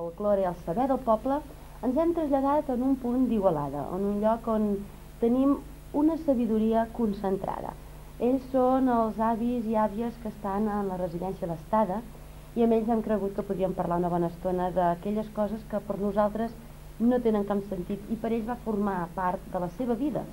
folklore el saber del poble, ens hem traslladat en un punt d'Igualada, en un lloc on tenim una sabidoria concentrada. Ells són els avis i àvies que estan en la residència de l'Estada i amb ells hem cregut que podríem parlar una bona estona d'aquelles coses que per nosaltres no tenen cap sentit i per ells va formar part de la seva vida.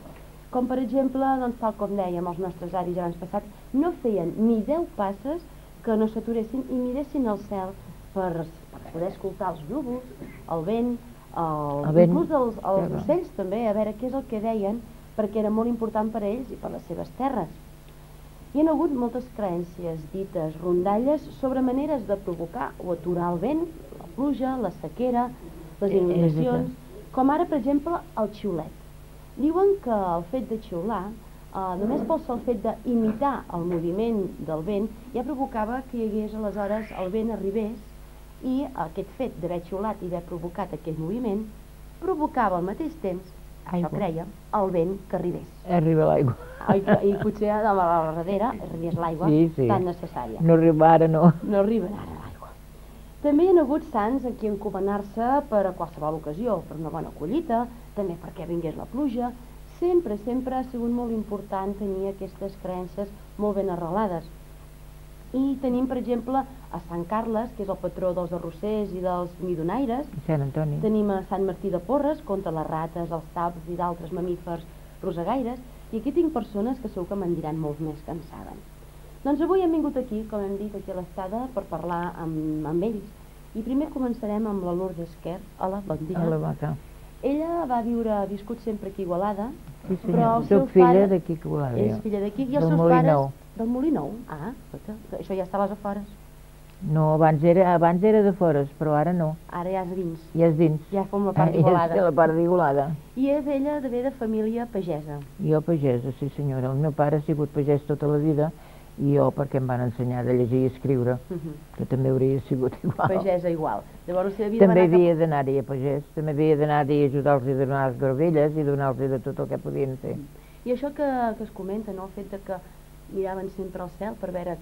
Com per exemple, doncs, tal com dèiem els nostres avis abans passat, no feien ni 10 passes que no s'aturessin i miressin el cel per, per poder escoltar els núvols, el vent, el, El vent, inclús els, els clar. ocells també, a veure què és el que deien, perquè era molt important per a ells i per les seves terres. Hi ha hagut moltes creences, dites, rondalles sobre maneres de provocar o aturar el vent, la pluja, la sequera, les Eh, és inundacions, com ara, per exemple, el xiulet. Diuen que el fet de xiular, eh, només pel sol fet d'imitar el moviment del vent, ja provocava que hi hagués aleshores el vent arribés i aquest fet d'haver xiulat i d'haver provocat aquell moviment provocava al mateix temps, això Aigua. creia, el vent que arribés. Arriba l'aigua. I, I potser a la darrere arribés l'aigua Sí, sí. tan necessària. No arriba ara, no. No arriba ara l'aigua. També hi ha hagut sants a qui encomanar-se per a qualsevol ocasió, per una bona collita, també perquè vingués la pluja. Sempre, sempre ha sigut molt important tenir aquestes creences molt ben arrelades. I tenim, per exemple, a Sant Carles, que és el patró dels arrossers i dels midonaires, Sant Antoni. Tenim a Sant Martí de Porres, contra les rates, els taps i d'altres mamífers rosegaires, i aquí tinc persones que segur que me'n diran molts més que en saben. Doncs avui hem vingut aquí, com hem dit, aquí a l'estada, per parlar amb, amb ells. I primer començarem amb la Lourdes Esquer. Hola, bon dia. A la vaca. Ella va viure, ha viscut sempre aquí a Igualada, Sí, però senyor. els seus Soc filla d'aquí que volava és filla d'aquí, i els Del seus pares... Del Molí Nou? Ah, escolta, això ja estaves a fores. No, abans era, abans era de fores, però ara no. Ara ja és dins, Ja és dins. ja forma part Ja és la part d'Igualada. I és ella de bé de família pagesa. Jo pagesa, sí senyora. El meu pare ha sigut pagès tota la vida i jo perquè em van ensenyar de llegir i escriure, Mhm. que també hauria sigut igual. pagesa igual. Llavors la seva vida També havia d'anar-hi a pagès, també havia d'anar-hi a ajudar-los a donar les gravelles i donar-los de tot el que podien fer. I això que, que es comenta, no? el fet de que miraven sempre al cel per veure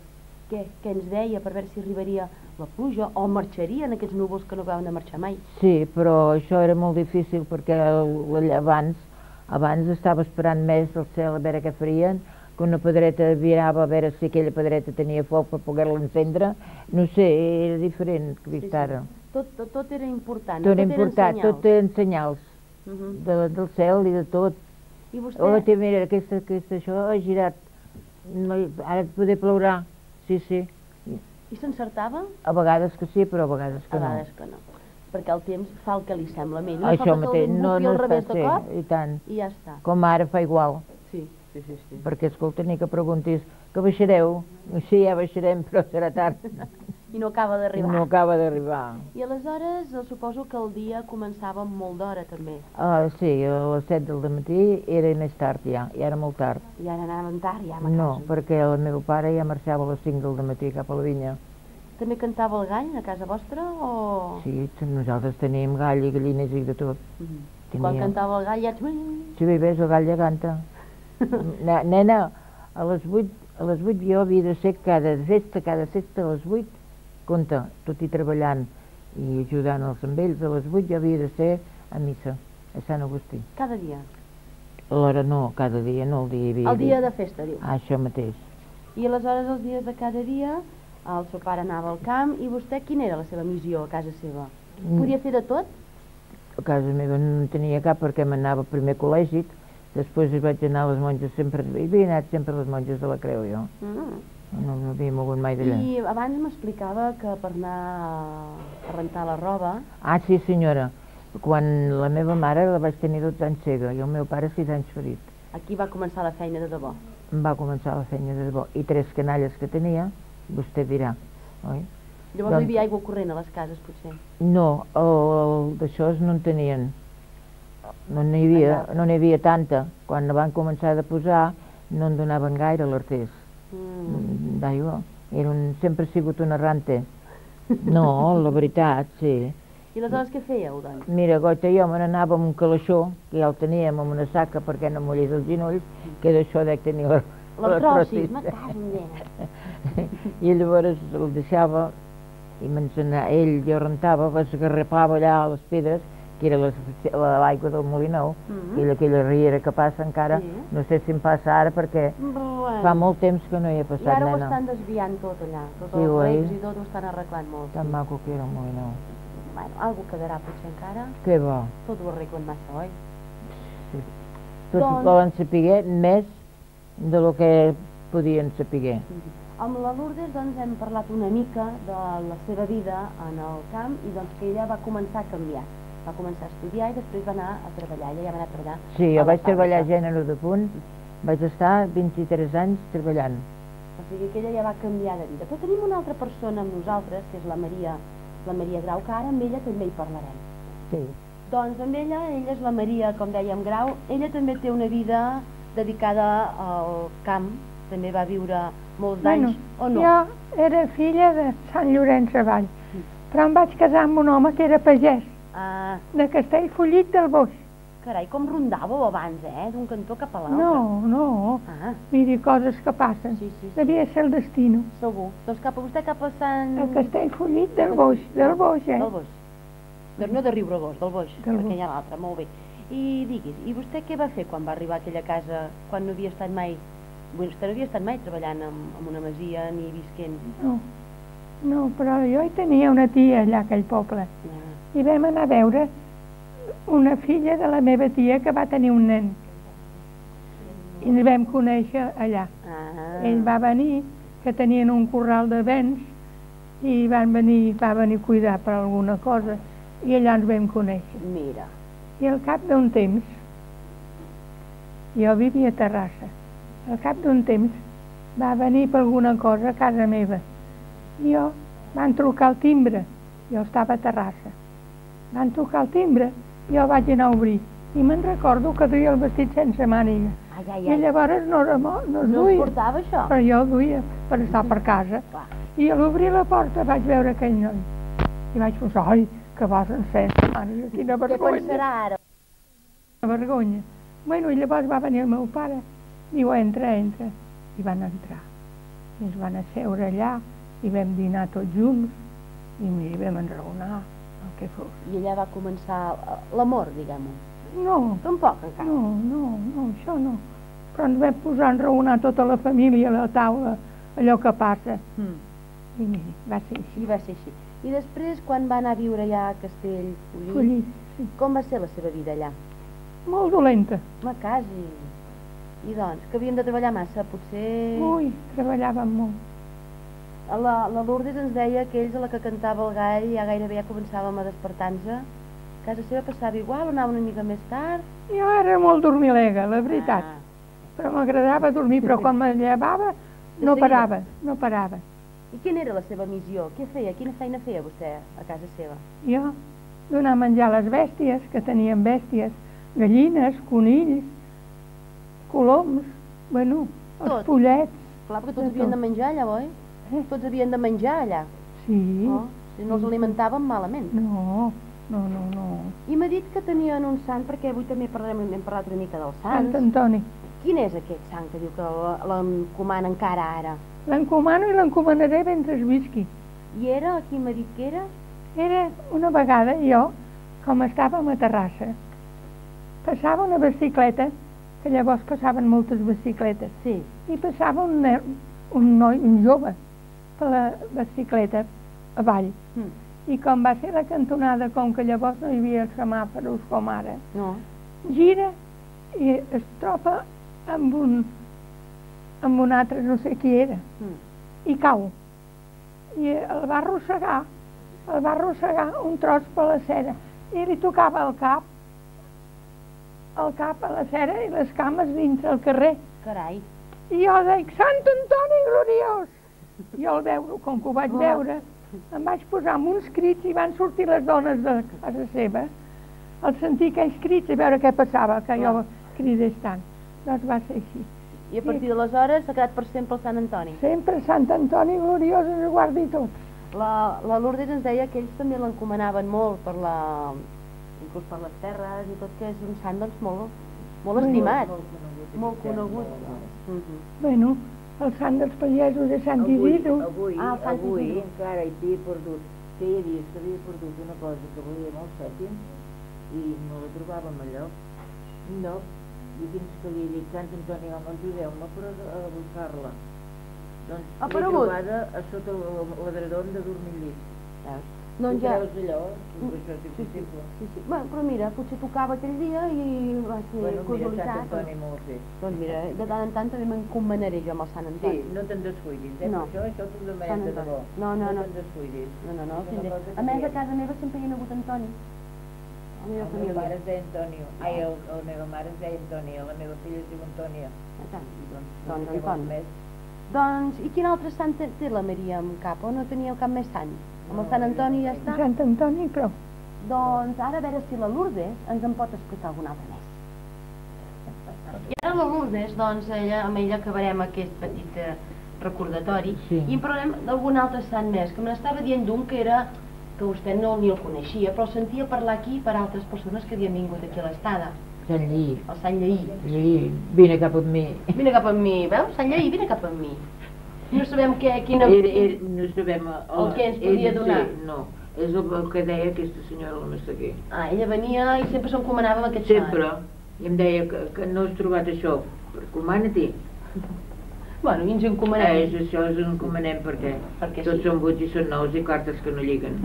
què, què ens deia, per veure si arribaria la pluja o marxarien aquests núvols que no acaben de marxar mai. Sí, però això era molt difícil perquè abans, abans estava esperant més el cel a veure què farien, que una pedreta virava a veure si aquella pedreta tenia foc per poder-la encendre. No sé, era diferent que vist ara. Tot, tot, tot era important. Tot era eren important, tot eren senyals Mhm. de, del cel i de tot. I vostè, Oh, té, mira, aquesta, aquesta, això ha girat. No, ara et poder plourà. Sí, sí. i s'encertava? A vegades que sí, però a vegades que A no. vegades que no. Perquè el temps fa el que li sembla a ell. No Això mateix, no, no està sí, cop i tant. i ja està. Com ara fa igual. Sí, sí, sí. sí. Perquè, escolta, ni que preguntis que baixareu. Sí, ja baixarem, però serà tard. I no acaba d'arribar. No acaba d'arribar. I aleshores eh, suposo que el dia començava molt d'hora també. Ah, sí, a les 7 del matí era més tard ja, ja era molt tard. I ara anàvem tard ja a No, casa. perquè el meu pare ja marxava a les 5 del matí cap a la vinya. També cantava el gall a casa vostra o...? Sí, nosaltres teníem gall i gallines i de tot. Mhm. Quan Tenia- cantava el gall ja... Si bé ves, el gall ja canta. Na- Nena, a les 8, a les 8 jo havia de ser cada festa, cada festa a les 8, compte, tot i treballant i ajudant-los amb ells, a les 8 jo havia de ser a missa, a Sant Agustí. Cada dia. Alhora no, cada dia, no el dia havia. El dia de festa, diu. Ah, això mateix. I aleshores els dies de cada dia el seu pare anava al camp i vostè quina era la seva missió a casa seva? Mm. Podia fer de tot? A casa meva no en tenia cap perquè m'anava primer col·legi, després hi vaig anar a les monges sempre, hi havia anat sempre a les monges de la Creu jo, Mm. No, no havia mogut mai d'allà. I abans m'explicava que per anar a rentar la roba Ah, sí senyora, quan la meva mare la vaig tenir 12 anys cega i el meu pare 6 anys ferit. aquí va començar la feina de debò. Va començar la feina de debò. I tres canalles que tenia, vostè dirà, oi? Llavors Doncs- no hi havia aigua corrent a les cases, potser. No, d'això no en tenien. No n'hi havia, no havia tanta. Quan la van començar a posar no en donaven gaire l'artès Mm. D'aigua. Era un, sempre ha sigut un errante. No, la veritat, sí. I aleshores què fèieu, doncs? Mira, Goita jo me n'anava amb un calaixó, que ja el teníem amb una saca perquè no mollés els genolls, que d'això dec tenir la- me cago en Déu. I llavors el deixava i ell jo rentava, esgarrapava allà a les pedres, que era l'aigua del Molinou, Mhm. i aquella riera que passa encara, Sí. no sé si em passa ara perquè Bueno. fa molt temps que no hi he I passat, ara ho nena. estan desviant tot allà, tots Sí, els recs i tot ho estan arreglant molt. Tan maco que era el Molinou. Bueno, algú quedarà potser encara, Que bo. tot ho arreglen massa, oi? Sí. Tots Doncs- volen saber més de lo que podien saber. Amb la Lourdes doncs, hem parlat una mica de la seva vida en el camp i doncs, que ella va començar a canviar. Va començar a estudiar i després va anar a treballar. Ella ja va anar a treballar Sí, jo vaig treballar a gènere de punt, vaig estar 23 anys treballant. O sigui que ella ja va canviar de vida. Però tenim una altra persona amb nosaltres, que és la Maria, la Maria Grau, que ara amb ella també hi parlarem. Sí. Doncs amb ella, ella és la Maria, com dèiem, Grau, ella també té una vida dedicada al camp, també va viure molts Bueno, anys, o no? Jo era filla de Sant Llorenç Savall, però em vaig casar amb un home que era pagès, Ah, de Castellfollit del Boix. carai, com rondàveu abans, eh? D'un cantó cap a l'altre. No, no, Ah, miri, coses que passen. sí, sí, sí, Devia ser el destino. segur. Doncs cap a vostè, cap a Sant... A Castellfollit del Boix, del Boix, eh? Del Boix. De, no de Riubregós, del Boix, Del perquè Boix. hi ha l'altre, molt bé. I diguis, i vostè què va fer quan va arribar a aquella casa, quan no havia estat mai... Vostè no havia estat mai treballant en, en una masia ni visquent. No, no, però jo hi tenia una tia allà a aquell poble. Ah, I vam anar a veure una filla de la meva tia que va tenir un nen. I el vam conèixer allà. ah. Ell va venir, que tenien un corral de vents, i van venir, va venir a cuidar per alguna cosa, i allà ens vam conèixer. Mira, I al cap d'un temps, jo vivia a Terrassa, al cap d'un temps va venir per alguna cosa a casa meva. I jo, van trucar al timbre, jo estava a Terrassa. Van trucar al timbre, jo vaig anar a obrir, i me'n recordo que duia el vestit sense màniga. ai, ai, I ai. llavors no, era mo- no es No us duia, portava això? però jo el duia per estar per casa. Clar. I a l'obrir la porta vaig veure aquell noi. I vaig pensar, ai, que vas en sense màniga, quina Què vergonya. pensarà ara? Una vergonya. Bueno, i llavors va venir el meu pare, diu, entra, entra. I van entrar. I ens van asseure allà, i vam dinar tots junts, i mira, vam enraonar el que fos. I allà va començar eh, l'amor, diguem-ho. No, Tampoc encara. no, no, no, això no. Però ens vam posar a enraonar tota la família a la taula, allò que passa. Mm. I mira, va ser així. I va ser així. I després, quan va anar a viure allà a Castellfollit, Follit, sí. com va ser la seva vida allà? Molt dolenta. Home, quasi. I doncs, que havien de treballar massa, potser... Ui, treballàvem molt. La, la Lourdes ens deia que ells a la que cantava el gall ja gairebé ja començàvem a despertar-nos. A casa seva passava igual, anava una mica més tard. Jo era molt dormilega, la veritat. Ah, Però m'agradava dormir, però quan me llevava no seguida. parava, no parava. I quina era la seva missió? Què feia? Quina feina feia vostè a casa seva? Jo donar menjar a les bèsties, que tenien bèsties, gallines, conills, coloms, bueno, els Tot. pollets. Clar, perquè tots havien de menjar allà, oi? Eh? Tots havien de menjar allà. Sí, Oh, si no els alimentaven malament. no, no, no, no. I m'ha dit que tenien un sant, perquè avui també parlarem, hem parlat una mica dels Sant sants. Antoni. Quin és aquest sant que diu que l'encomana encara ara? L'encomano i l'encomanaré mentre visqui. I era, qui m'ha dit que era? Era una vegada jo, com estàvem a Terrassa, passava una bicicleta, que llavors passaven moltes bicicletes, Sí. i passava un, un noi, un jove, per la bicicleta avall. Mm. I com va ser la cantonada, com que llavors no hi havia semàforos com ara, No? gira i es troba amb un, amb un altre, no sé qui era, Mm. i cau. I el va arrossegar, el va arrossegar un tros per la cera i li tocava el cap, el cap a la cera i les cames dins el carrer. Carai. I jo dic, Sant Antoni gloriós! Jo al veure, com que ho vaig Ah. veure, em vaig posar amb uns crits i van sortir les dones de casa seva al sentir aquells crits i veure què passava, que jo Clar. cridés tant. Doncs va ser així. I a partir d'aleshores s'ha quedat per sempre el Sant Antoni. Sempre Sant Antoni gloriós ens guardi tot. La, la Lourdes ens deia que ells també l'encomanaven molt per la, inclús per les terres i tot, que és un sant doncs molt, molt estimat, molt conegut. Mhm. Bueno, el sant dels pagesos de Sant avui, Isidro. avui, Ah, Sant avui Isidre. encara hi havia perdut, feia dies que havia perdut una cosa que volia molt cèntims i no la trobàvem allò. No, i fins que li he dit, Sant Antoni, home, ajudeu-me per a, a buscar-la. Doncs l'he trobada a sota l'edredon de dormir llit. Saps? Doncs ja- creus allò? Això és impossible. Sí, sí. Bueno, però mira, potser tocava aquell dia i va ser Bueno, mira, Sant casualitat. Antoni molt fet. Doncs mira, de tant en tant també m'encomanaré jo amb el Sant Antoni. Sí, no te'n descuidis, eh? No. Això, això t'ho demanem de debò. No, no, no. te'n descuidis. No, no, no. Sí, A més, a casa meva sempre hi ha hagut Antoni. La meva El meu pare família. es deia Antonio. Ai, el, la meva mare es deia Antònia, la meva filla es diu Antònia. Ah, doncs, Doncs, no Antoni. Doncs, i quin altre sant té- la Maria amb cap? O no tenia cap més sant? Amb el Sant Antoni ja està? Sant Antoni, però Doncs ara a veure si la Lourdes ens en pot explicar algun altre més. I ara la Lourdes, doncs ella, amb ella acabarem aquest petit eh, recordatori Sí. i en parlarem d'algun altre sant més, que me n'estava dient d'un que era que vostè no ni el coneixia, però el sentia parlar aquí per altres persones que havien vingut aquí a l'estada, Sant Lli, el Sant Lleí. Lli, vine cap amb mi. Vine cap amb mi, veus? Sant Lleí, vine cap amb mi. No sabem què, quina... Era, era, no sabem... El que ens podia ell, donar. Sí, no, és el, el que deia aquesta senyora la Massaguer. Ah, ella venia i sempre s'encomanava amb aquest Sempre. sant. I em deia que, que no has trobat això. Recomana-t'hi. Bueno, i ens Eh, encomanem. és això ens encomanem perquè, Perquè tots sí. són buits i són nous i cartes que no lliguen.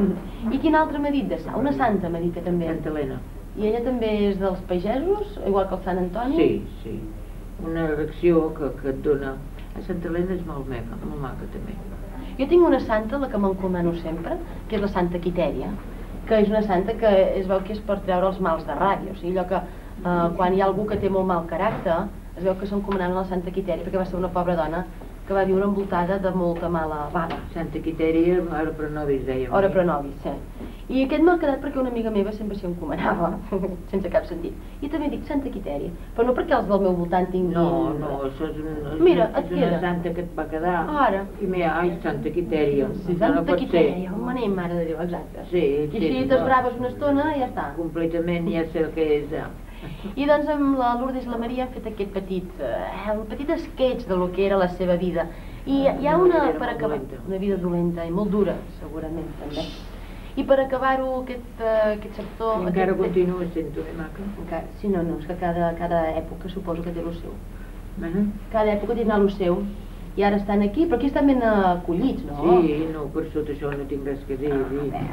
I quin altre m'ha dit de sa? Una santa m'ha dit que també. Santa Helena. I ella també és dels pagesos, igual que el Sant Antoni? Sí, sí. Una elecció que, que et dona... A Santa Helena és molt maca, molt maca també. Jo tinc una santa, la que m'encomano sempre, que és la Santa Quitèria, que és una santa que es veu que és per treure els mals de ràdio, o sigui, allò que eh, quan hi ha algú que té molt mal caràcter, es veu que s'encomanen a la Santa Quitèria, perquè va ser una pobra dona que va viure envoltada de molta mala bava. Santa Quitèria, ara per novis, dèiem. Hora per novis, sí. I aquest m'ha quedat perquè una amiga meva sempre s'hi encomanava, sense cap sentit. I també dic Santa Quitèria, però no perquè els del meu voltant tinguin... No, no, això és, un, és, Mira, és una santa que et va quedar. Ara. I mira, ai, Santa Quitèria. Sí, no, Santa no pot Quitèria, ser. on anem, mare de Déu, exacte. Sí, I sí, així no. t'esbraves una estona i ja està. Completament ja sé el que és. Ja. I doncs amb la Lourdes i la Maria hem fet aquest petit, eh, un petit sketch de lo que era la seva vida. I hi ha Una per acabar, una vida dolenta i molt dura, segurament, també. I per acabar-ho, aquest, eh, aquest sector... I encara aquest, continua sent una maca. Encara, sí, no, no, és que cada, cada època suposo que té el seu. Bueno, Cada època tindrà el seu. I ara estan aquí, però aquí estan ben acollits, no? Sí, no, per sota això no tinc res que dir. Ah, dir.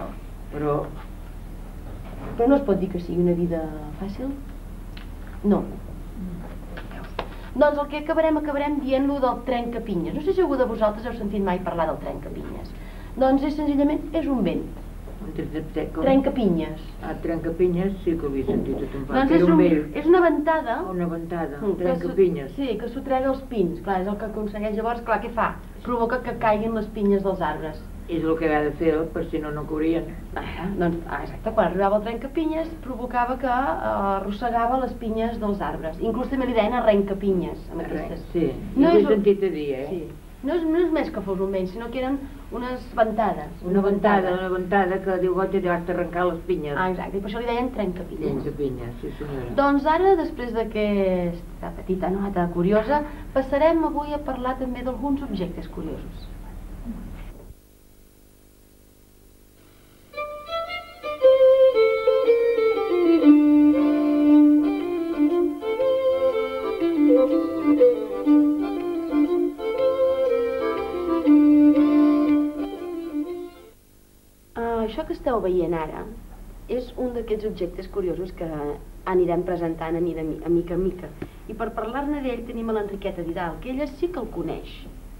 Però Però no es pot dir que sigui una vida fàcil? No. Doncs el que acabarem, acabarem dient-lo del trencapinyes. No sé si algú de vosaltres heu sentit mai parlar del trencapinyes. Doncs és senzillament, és un vent. Trencapinyes. Ah, trencapinyes sí que ho havia sentit a ton pare. Doncs és, un un, vell. és una ventada Una ventada, Mm, que trencapinyes. Sí, que s'ho trega els pins. Clar, és el que aconsegueix llavors, clar, què fa? Provoca que caiguin les pinyes dels arbres. És el que havia de fer, per si no, no cobrien. Ah, doncs, ah, exacte, quan arribava el trencapinyes provocava que eh, arrossegava les pinyes dels arbres. Inclús també li deien arrencapinyes. Amb aquestes. Sí, No no ho he és sentit a dir, eh? Sí. No és, no és més que fos un vent, sinó que eren unes ventades. Una ventada, una ventada que diu, oh, t'hi has d'arrencar les pinyes. Ah, exacte, i per això li deien trencapinyes. Trencapinyes, sí senyora. Doncs ara, després d'aquesta petita nota curiosa, passarem avui a parlar també d'alguns objectes curiosos. Esteu veient ara és un d'aquests objectes curiosos que anirem presentant a, mida, a mica en mica. I per parlar-ne d'ell tenim a l'Enriqueta Vidal, que ella sí que el coneix.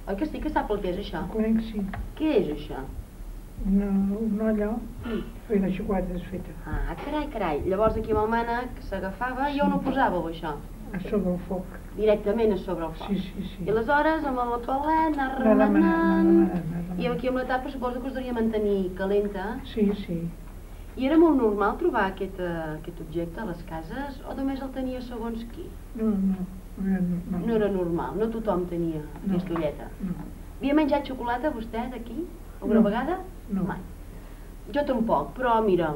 Oi que sí que sap el que és això? conec sí. Què és això? Una, una allò, Mm. fer les xocolates fetes Ah, carai, carai. Llavors aquí amb el mànec s'agafava i on ho posàveu, això? a sobre el foc. Directament a sobre el foc. Sí, sí, sí. I aleshores amb la palet anar Anar remenant, I aquí amb la tapa suposo que us devia mantenir calenta. Sí, sí. I era molt normal trobar aquest, eh, aquest objecte a les cases o només el tenia segons qui? No, no, no, era normal. No era normal, no tothom tenia No. aquesta ulleta. No. Havia menjat xocolata vostè d'aquí? Alguna No. vegada? No. Mai. Jo tampoc, però mira,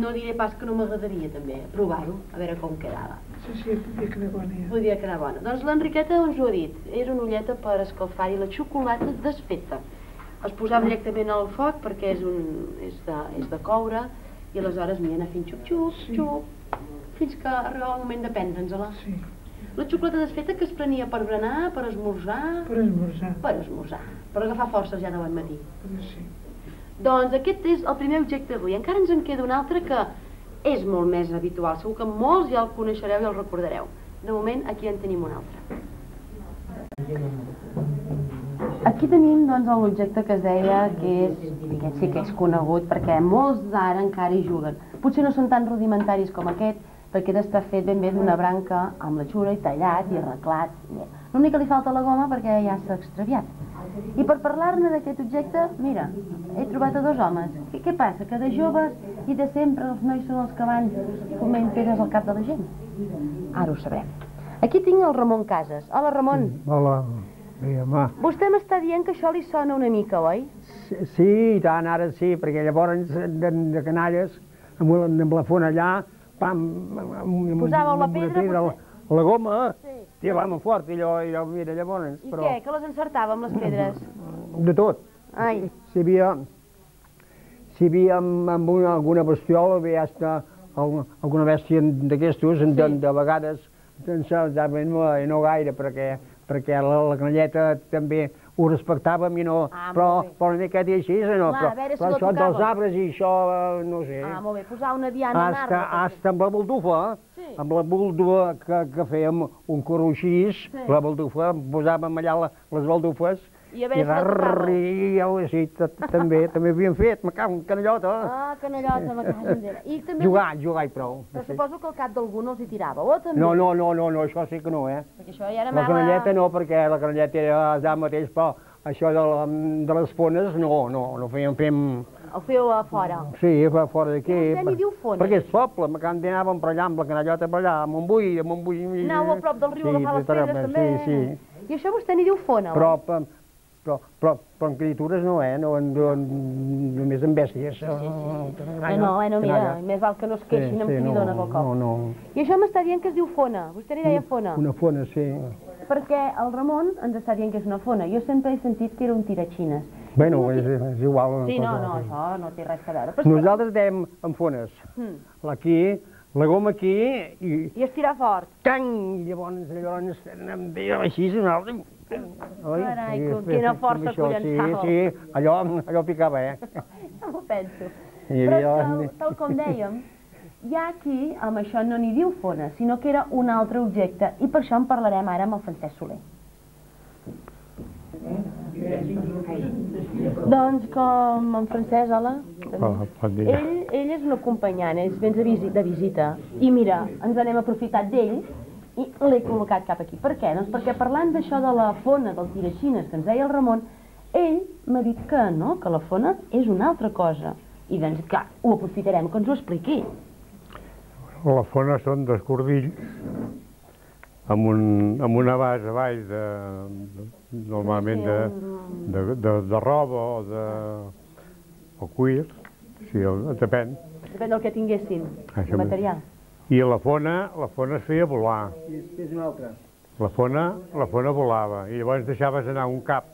no diré pas que no m'agradaria també provar-ho, a veure com quedava. Sí, sí, podria quedar bona ja. Podria quedar bona. Doncs l'Enriqueta ens ho ha dit, era una ulleta per escalfar-hi la xocolata desfeta. Es posava directament al foc perquè és, un, és, de, és de coure i aleshores m'hi anar fent xup-xup, Sí. xup, fins que arribava el moment de prendre'ns-la. Sí, La xocolata desfeta que es prenia per berenar, per esmorzar, per esmorzar. per esmorzar, per agafar forces ja de bon matí. Però sí. Doncs aquest és el primer objecte d'avui. Encara ens en queda un altre que és molt més habitual. Segur que molts ja el coneixereu i el recordareu. De moment, aquí en tenim un altre. Aquí tenim doncs l'objecte que es deia que és, aquest sí que és conegut perquè molts d'ara encara hi juguen. Potser no són tan rudimentaris com aquest, perquè aquest està fet ben bé d'una branca amb la xura i tallat i arreglat. L'únic que li falta la goma perquè ja s'ha extraviat. I per parlar-ne d'aquest objecte, mira, he trobat a dos homes. Què, què passa? Que de joves i de sempre els nois són els que van foment pedres al cap de la gent? Ara ho sabrem. Aquí tinc el Ramon Casas. Hola, Ramon. Hola, bé, home. Vostè m'està dient que això li sona una mica, oi? Sí, sí, i tant, ara sí, perquè llavors de, de canalles, amb la, amb la fona allà, pam, amb, Posàveu la pedra, pedra, potser? la, la goma, Sí. tiràvem fort, i allò, i allò, mira, llavors, I però què? Que les encertava amb les pedres? de tot. Ai, Si hi havia, si hi havia amb, amb una, alguna bestiola, bé, hasta alguna, bèstia d'aquestos, de, Sí. de vegades, doncs, no, no gaire, perquè, perquè la, la canalleta també ho respectàvem i no, Ah, però, però una miqueta així, no, Clar, però, si però això dels arbres i això, eh, no sé, ah, molt bé. Posar una diana en hasta, arbre. hasta amb la baldufa, Sí. amb la baldufa que, que fèiem un corro així, Sí. la baldufa, posàvem allà la, les baldufes, I a veure la i sí, t- també, també havíem fet, me cago en canallota. Ah, canallota, me cago. I també... Jugar, jugar i prou. Però Sí. suposo que al cap d'algú no els hi tirava, o també? No, no, no, no, no, això sí que no, eh? Perquè això ja era La mala... canalleta no, perquè la canalleta era allà mateix, però això de, la, de les fones no, no, no fèiem, fem... Ho feu a fora. Sí, fa fora d'aquí. Vostè n'hi diu fones? Perquè és poble, me anàvem per allà amb la canallota per allà, bull, amb un bull... Anau a prop del riu a agafar les pedres, també. Sí, sí. I això vostè n'hi diu fona, Però, oi? Però, però, però, en criatures no, eh? No, en, en, només en bèsties. Sí, sí, sí. No, no, eh, no, mira, més val que no es queixin amb cridones al cop. No, no. I això m'està dient que es diu fona. Vostè n'hi deia fona. Una fona, sí. Perquè el Ramon ens està dient que és una fona. Jo sempre he sentit que era un tiraxines. Bueno, és, és igual. Sí, no, no, això no té res a veure. Però Nosaltres dèiem en fones. Hmm. Aquí, la goma aquí, i I estirar fort. tang! I llavors, llavors em deia així, un altre... Oi? Carai, I quina força que llançàveu. Sí, sí, allò, allò picava, eh? Ja m'ho penso. Però tal, tal com dèiem, hi ha aquí, amb això no n'hi diu fona, sinó que era un altre objecte, i per això en parlarem ara amb el Francesc Soler. Doncs com en Francesc, hola. Hola, bon dia. Ell, ell és un acompanyant, és vens de, visi, de visita. I mira, ens n'hem aprofitat d'ell i l'he col·locat cap aquí. Per què? Doncs perquè parlant d'això de la fona, dels tiraxines que ens deia el Ramon, ell m'ha dit que no, que la fona és una altra cosa. I doncs, clar, ho aprofitarem que ens ho expliqui. La fona són dos cordills amb, un, amb una base a baix de, de, normalment de, de, de, de roba o de o cuir, sí, el, depèn. Depèn del que tinguessin, Això el material. I la fona, la fona es feia volar. I és una altra. La fona, la fona volava i llavors deixaves anar un cap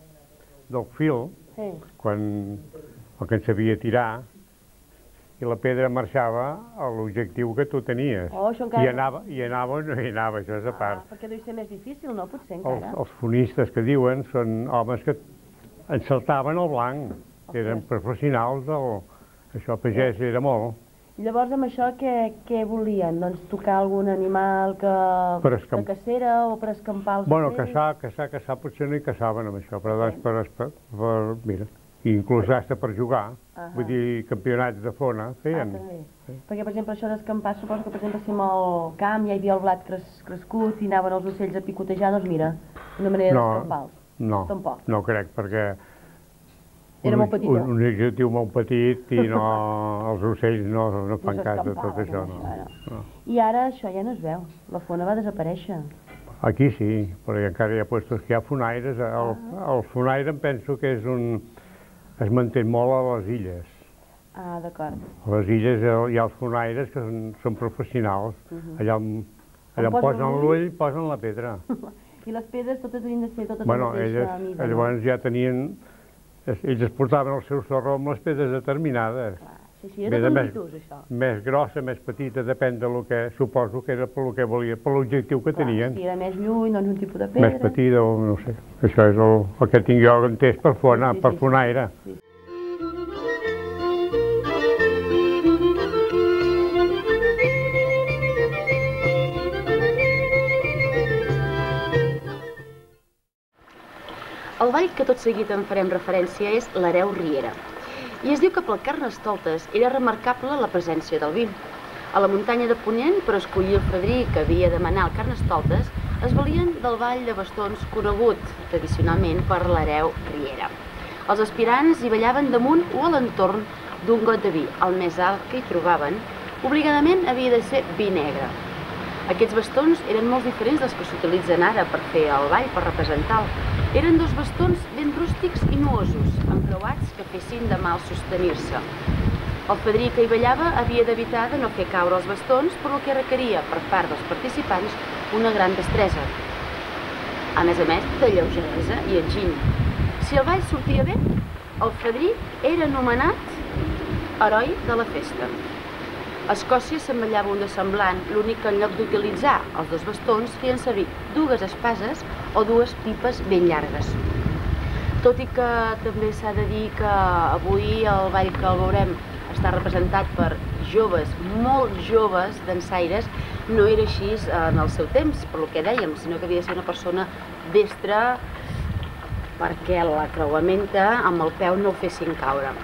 del fil Sí. quan el que en sabia tirar i la pedra marxava a l'objectiu que tu tenies. Oh, això encara- I anava, i anava o no hi anava, això és a Ah, part. perquè deu ser més difícil, no? Potser Els, encara. els fonistes que diuen són homes que encertaven el blanc, eren Ostres. professionals del... Això pagès era molt. Llavors amb això què, què volien? Doncs tocar algun animal que... Per escamp- de cacera o per escampar els Bueno, ocells? caçar, caçar, caçar, potser no hi caçaven amb això, però doncs per, per, per mira, inclús hasta per jugar, Ahà. vull dir, campionats de fona Ah, feien. també. Perquè, per exemple, això d'escampar, suposo que, per exemple, si amb el camp ja hi havia el blat cres, crescut i anaven els ocells a picotejar, doncs mira, una manera No. d'escampar-los. No, Tampoc. no crec, perquè Era molt petitó. un, un objectiu molt petit i no, els ocells no, no fan No cas de tot això. No. això, no. I ara això ja no es veu. La fona va desaparèixer. Aquí sí, però encara hi ha puestos que hi ha fonaires. El, Ah. el fonaire em penso que és un... es manté molt a les illes. Ah, d'acord. A les illes hi ha els fonaires que són, són professionals. Mhm. Allà on, allà on posen l'ull? posen la pedra. I les pedres totes havien de ser totes bueno, de la mateixa elles, mida, no? llavors ja tenien... es- Ells es portaven el seu sorro amb les pedres determinades. Clar, Sí, sí, era més- ditús, això. Més grossa, més petita, depèn de lo que suposo que era per lo que volia, per l'objectiu que Clar, tenien. Si era més lluny, doncs un tipus de pedra. Més petita o no sé. Això és el, el que tinc jo entès per fona, Sí, sí, per sí, sí. fonaire. Sí. El ball que tot seguit en farem referència és l'Hereu Riera. I es diu que pel Carnestoltes era remarcable la presència del vi. A la muntanya de Ponent, per escollir el fadrí que havia de manar el Carnestoltes, es valien del ball de bastons conegut tradicionalment per l'Hereu Riera. Els aspirants hi ballaven damunt o a l'entorn d'un got de vi, el més alt que hi trobaven, obligadament havia de ser vi negre. Aquests bastons eren molt diferents dels que s'utilitzen ara per fer el ball, per representar-lo. Eren dos bastons ben rústics i nuosos, encreuats que fessin de mal sostenir-se. El fadrí que hi ballava havia d'evitar de no fer caure els bastons, per lo que requeria per part dels participants una gran destresa. A més a més, de lleugeresa i enginy. Si el ball sortia bé, el fadrí era anomenat heroi de la festa. Escòcia se'n ballava un de semblant, l'únic que en lloc d'utilitzar els dos bastons feien servir dues espases o dues pipes ben llargues. Tot i que també s'ha de dir que avui el ball que el veurem està representat per joves, molt joves dansaires, no era així en el seu temps, per lo que dèiem, sinó que havia de ser una persona destra perquè la creuamenta amb el peu no el fessin caure.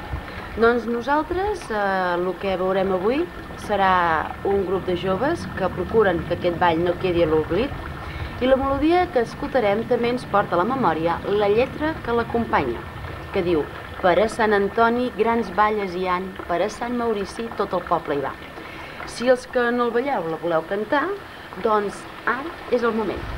Doncs nosaltres eh, el que veurem avui serà un grup de joves que procuren que aquest ball no quedi a l'oblit i la melodia que escoltarem també ens porta a la memòria la lletra que l'acompanya, que diu Per a Sant Antoni grans balles hi han, per a Sant Maurici tot el poble hi va. Si els que no el balleu la voleu cantar, doncs ara és el moment.